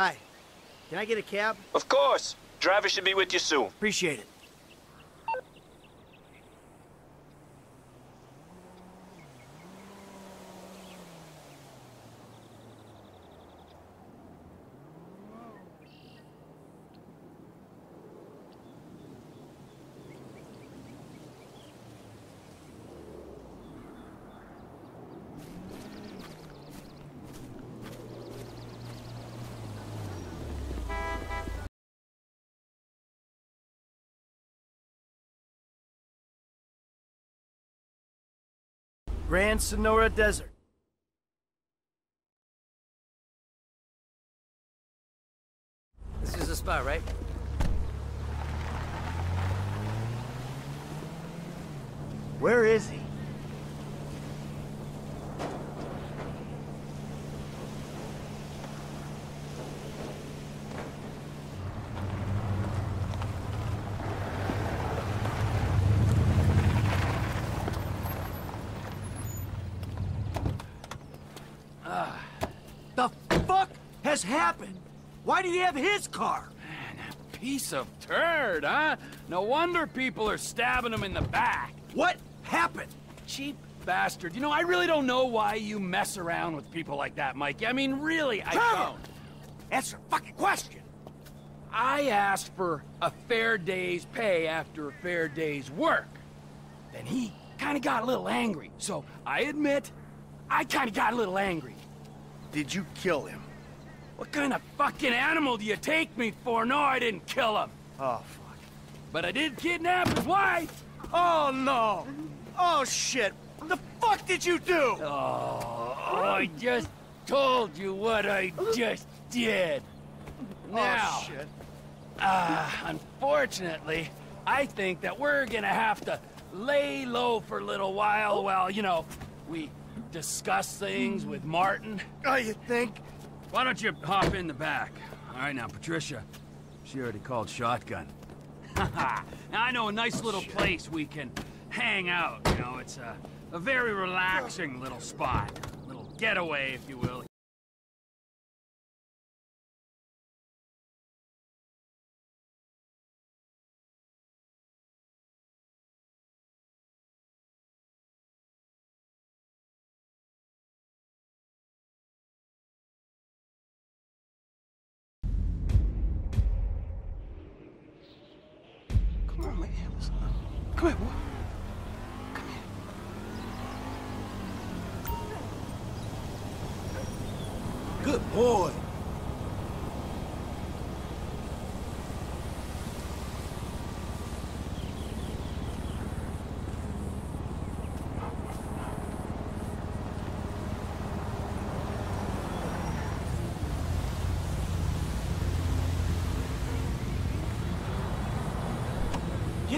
Hi. Can I get a cab? Of course. Driver should be with you soon. Appreciate it. Grand Senora Desert. This is the spot, right? Where is he? The fuck has happened? Why did he have his car? Man, a piece of turd, huh? No wonder people are stabbing him in the back. What happened? Cheap bastard. You know, I really don't know why you mess around with people like that, Mikey. I mean, really, I Trevor! don't. Answer fucking question. I asked for a fair day's pay after a fair day's work. Then he kind of got a little angry. So I admit, I kind of got a little angry. Did you kill him? What kind of fucking animal do you take me for? No, I didn't kill him. Oh, fuck. But I did kidnap his wife. Oh, no. Oh, shit. What the fuck did you do? Oh, I just told you what I just did. Now, Oh, shit. uh, unfortunately, I think that we're gonna have to lay low for a little while while, you know, we discuss things with Martin. Oh, you think? Why don't you hop in the back? All right, now, Patricia. She already called shotgun. now, I know a nice little place we can hang out, you know. It's a, a very relaxing little spot. A Little getaway, if you will. Come here, boy. Come here. Good boy.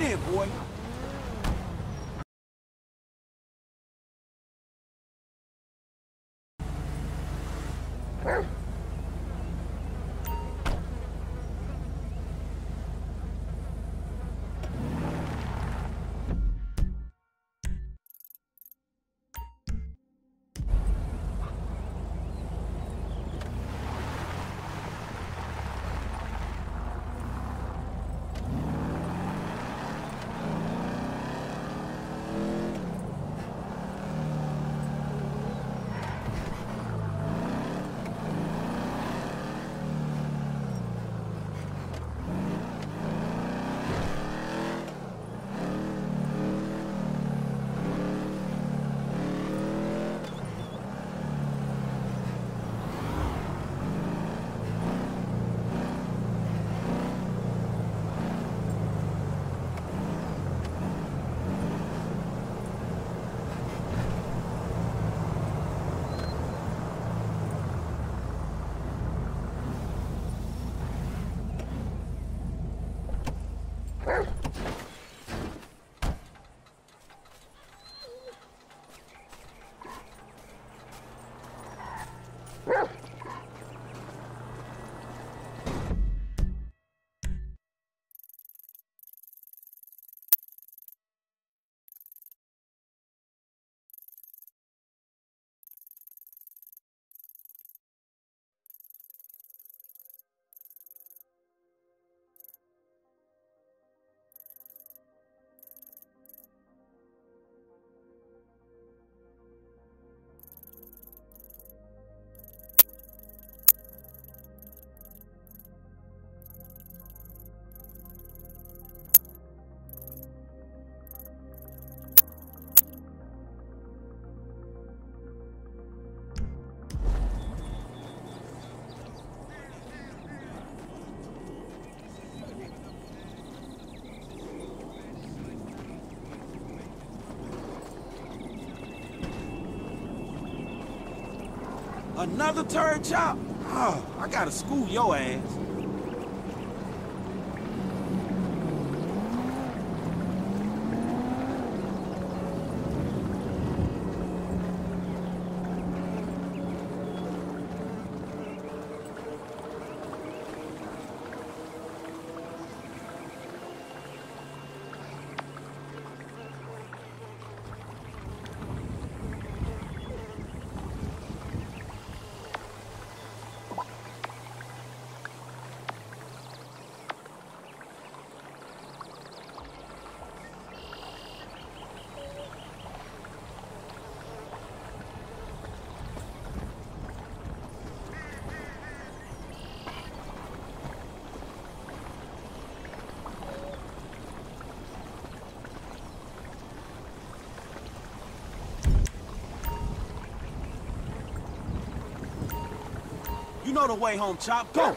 In, boy. Another turd chop? Oh, I gotta school your ass. You know the way home, Chop. Go!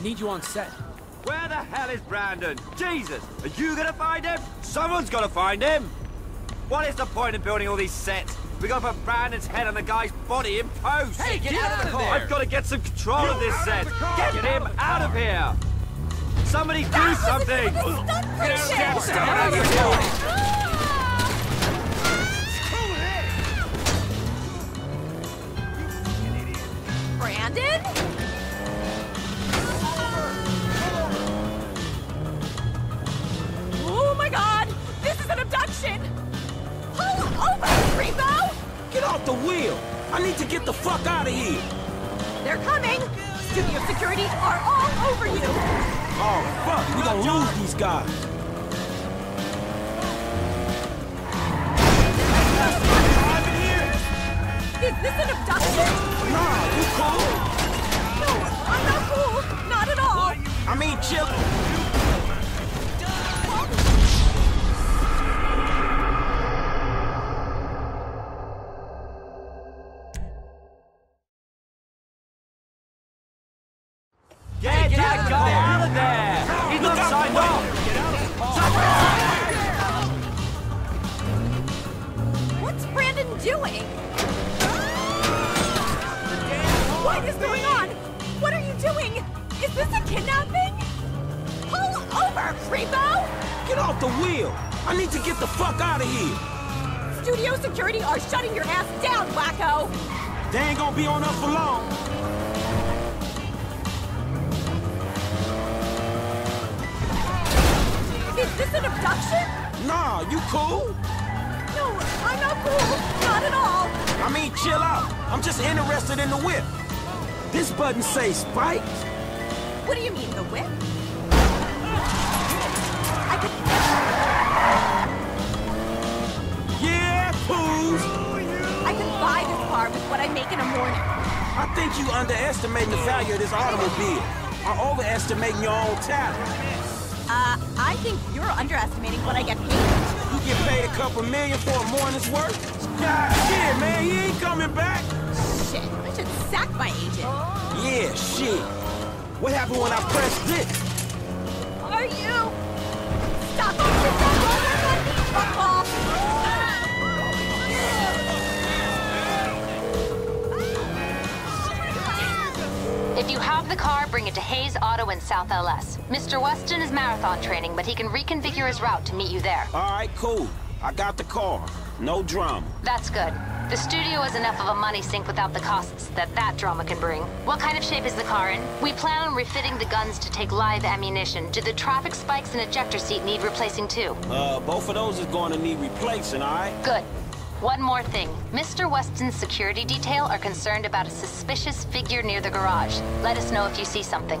They need you on set. Where the hell is Brandon? Jesus! Are you gonna find him? Someone's gotta find him! What is the point in building all these sets? We gotta put Brandon's head on the guy's body in post! Hey, get, out, of there! I've gotta get some control of this set! Get him out of here! Somebody do something! Brandon? Think you underestimating the value of this automobile. Or overestimating your own talent. Uh, I think you're underestimating what I get paid. You get paid a couple million for a morning's work? God shit, man, he ain't coming back. Shit, I should sack my agent. Yeah, shit. What happened when I pressed this? Are you? Stop you have the car, bring it to Hayes Auto in South LS. Mr. Weston is marathon training, but he can reconfigure his route to meet you there. All right, cool. I got the car. No drama. That's good. The studio is enough of a money sink without the costs that that drama can bring. What kind of shape is the car in? We plan on refitting the guns to take live ammunition. Do the traffic spikes and ejector seat need replacing too? Uh, both of those is going to need replacing, all right? Good. One more thing. Mr. Weston's security detail are concerned about a suspicious figure near the garage. Let us know if you see something.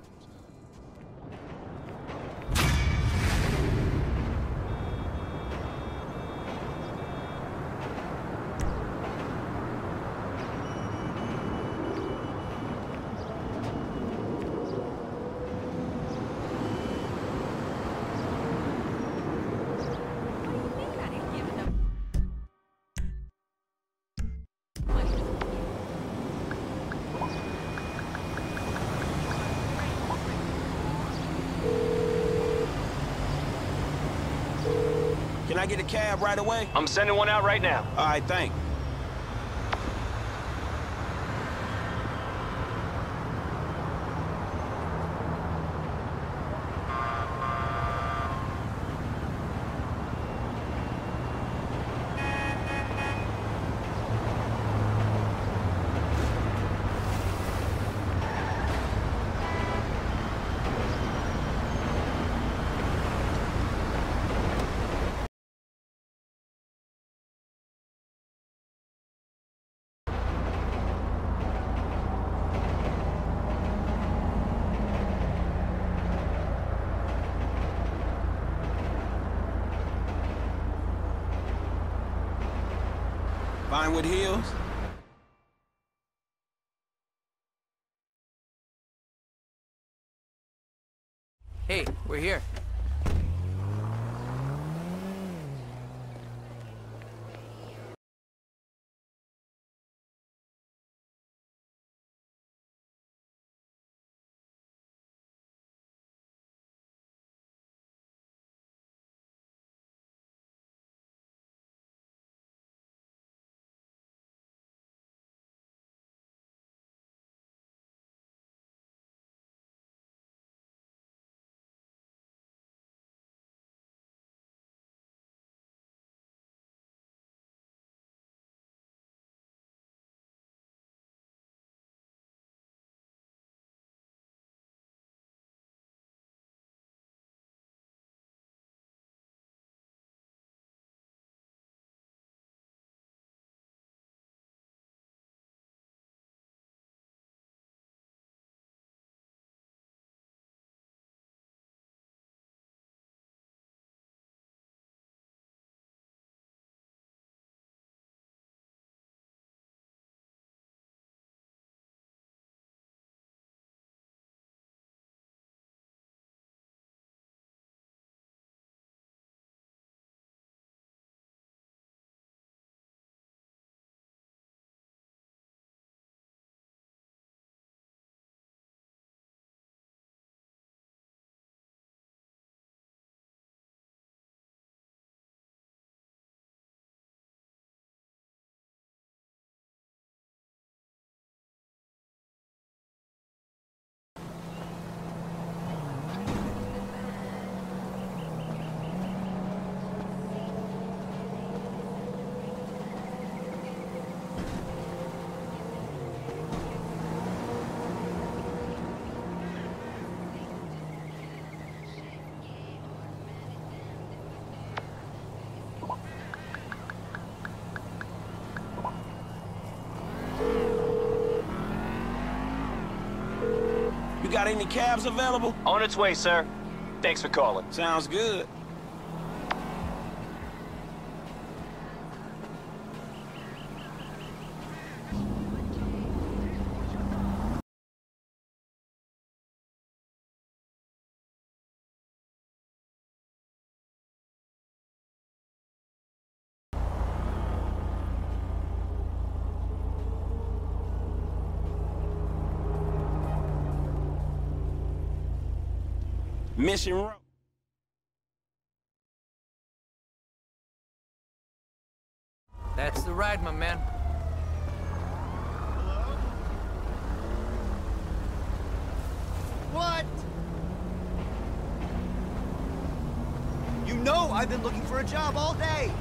Cab right away? I'm sending one out right now. All right, thanks. Vinewood Hills? Hey, we're here. Got any cabs available? On its way, sir. Thanks for calling. Sounds good. Mission Road. That's the ride, my man. What? You know I've been looking for a job all day.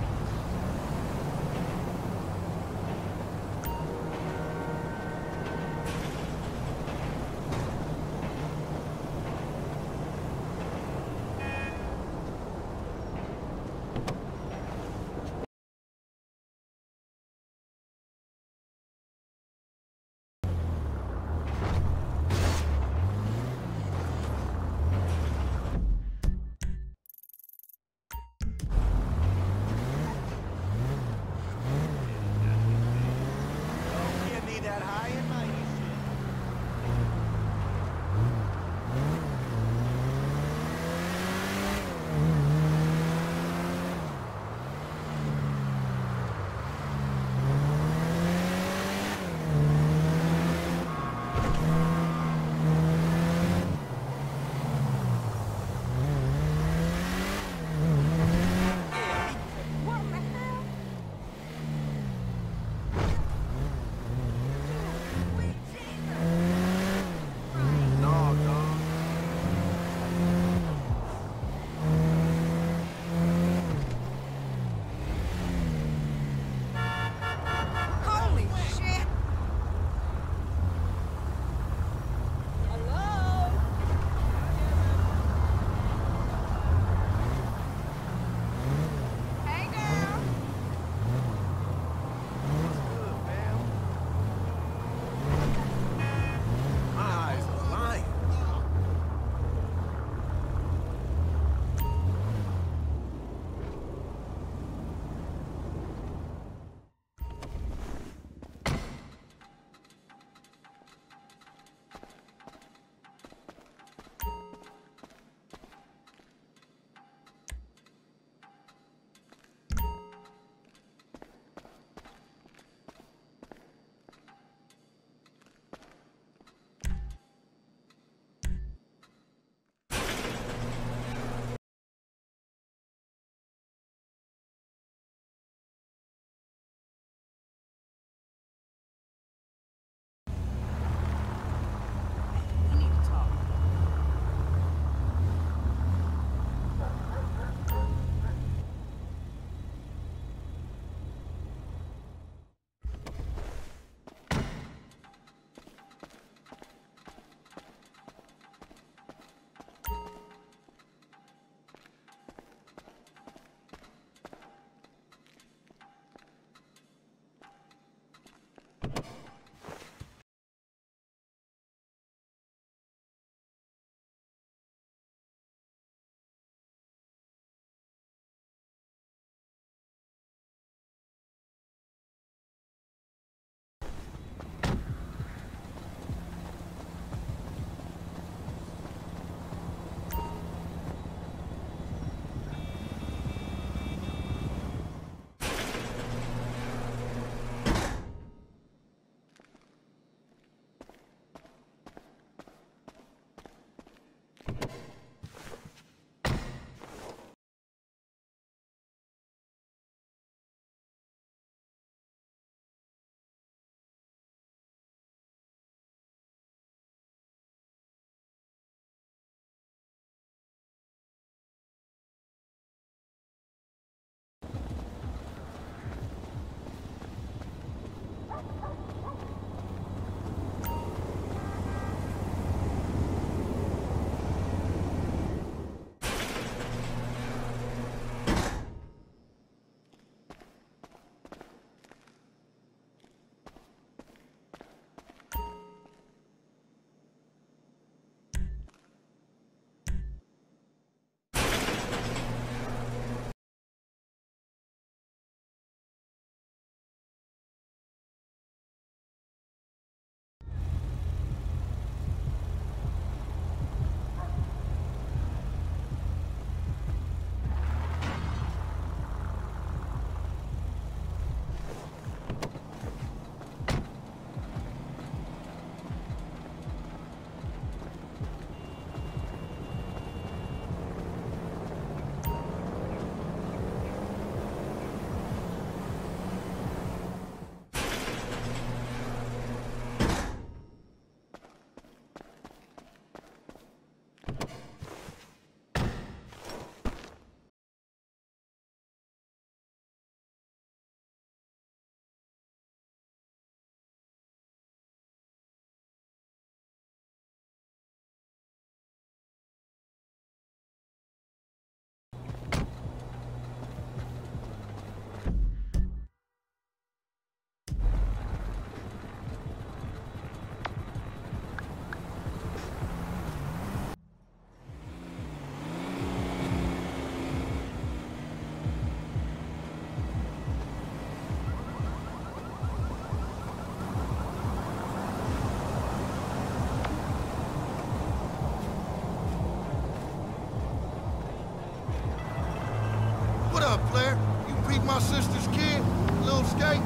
My sister's kid, little skate.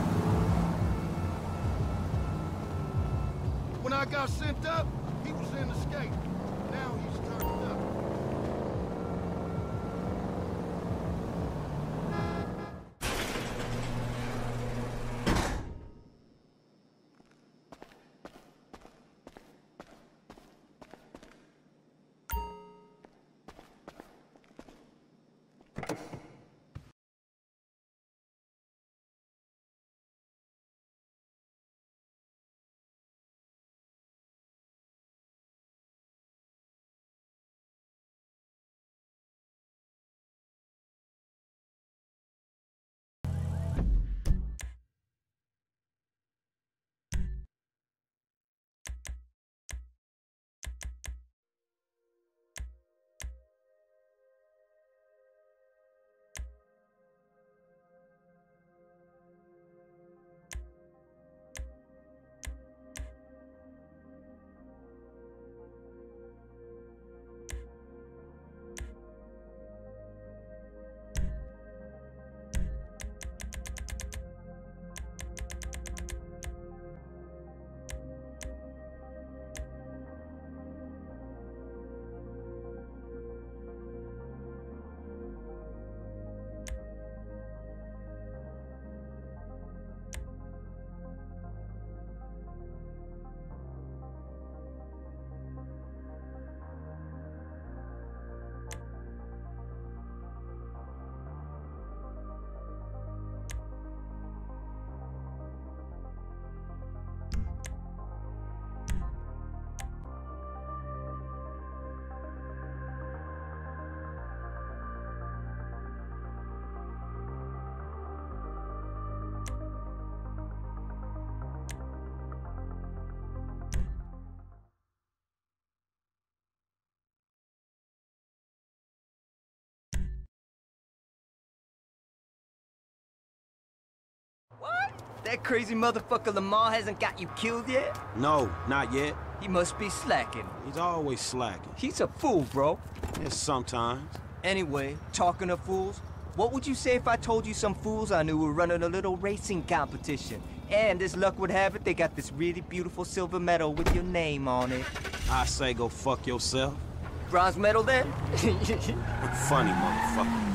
When I got sent up, That crazy motherfucker Lamar hasn't got you killed yet? No, not yet. He must be slacking. He's always slacking. He's a fool, bro. Yeah, sometimes. Anyway, talking of fools, what would you say if I told you some fools I knew were running a little racing competition? And as luck would have it, they got this really beautiful silver medal with your name on it. I say go fuck yourself. Bronze medal then? Funny motherfucker.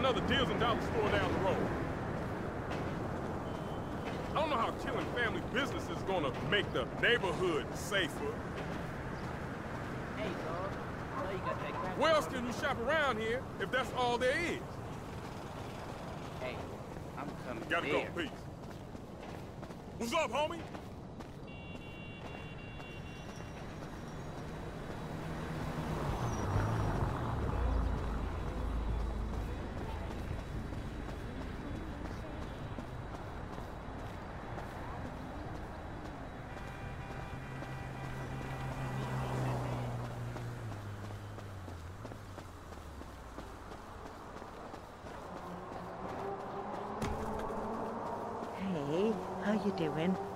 Another deals and dollar store down the road. I don't know how killing family business is gonna make the neighborhood safer. Hey, dog. I know you got that crap. Where else can you shop around here if that's all there is? Hey, I'm coming Gotta there. go, peace. What's up, homie? Doing?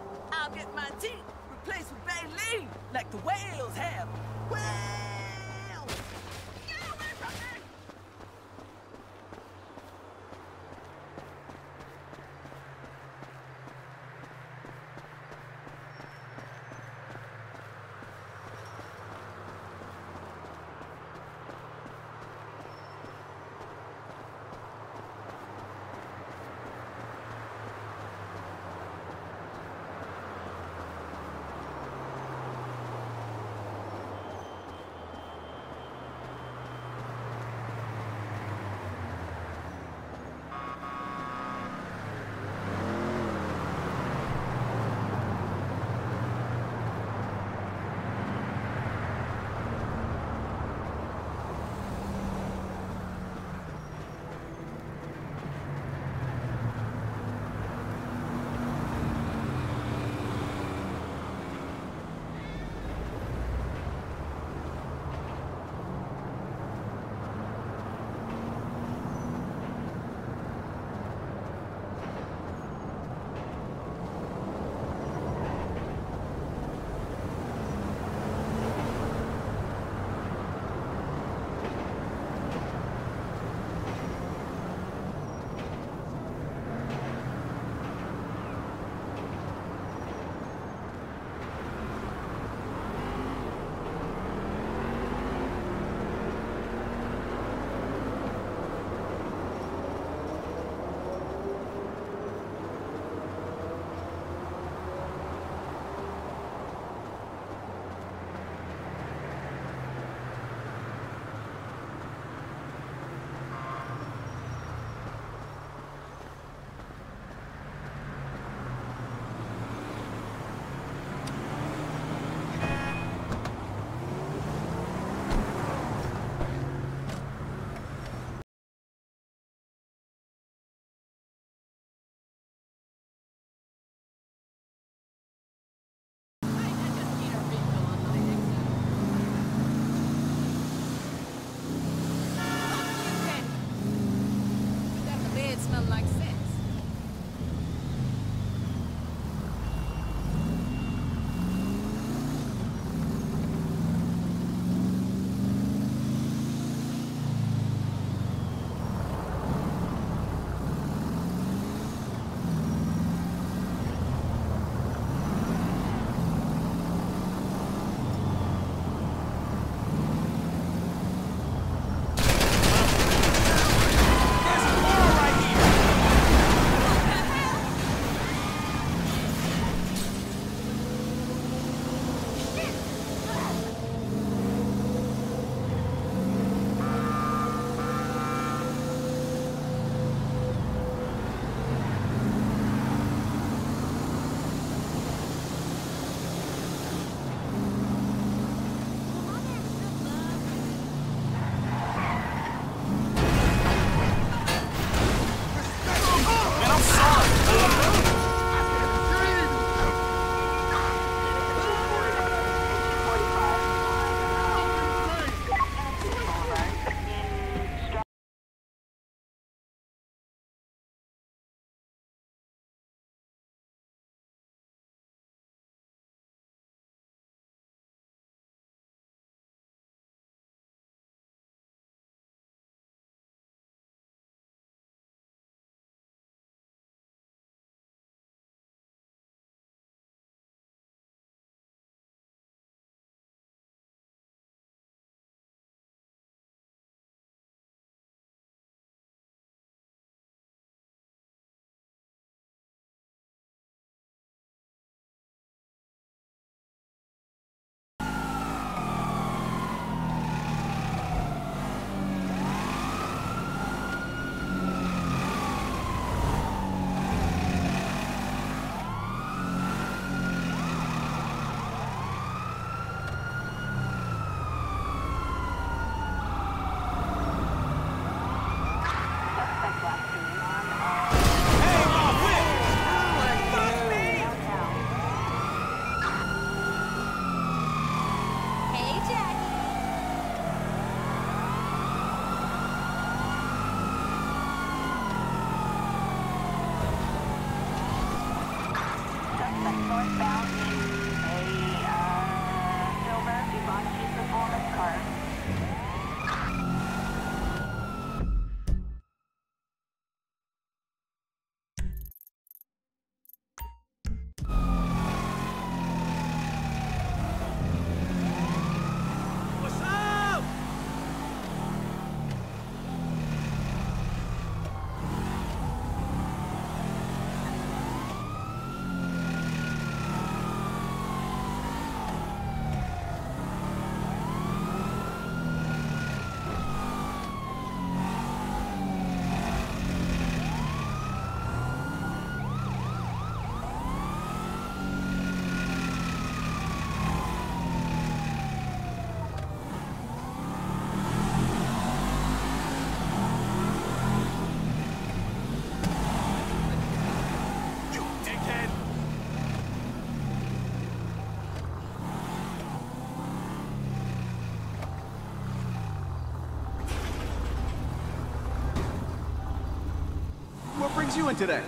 Brings you in today?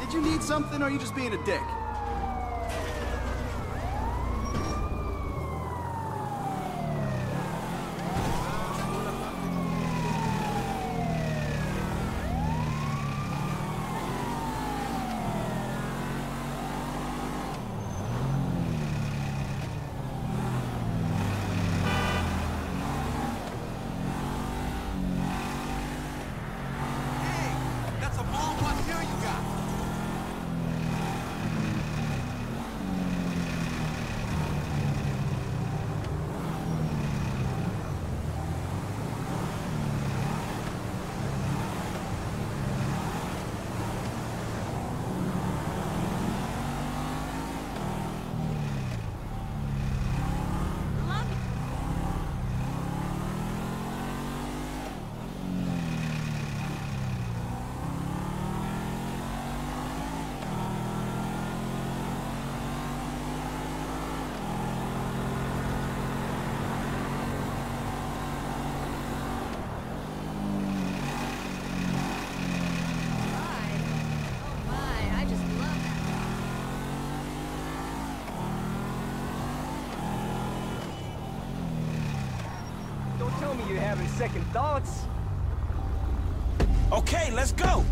Did you need something, or are you just being a dick? That's a ball what here you got. I just love that. Don't tell me you're having second thoughts. Okay, let's go.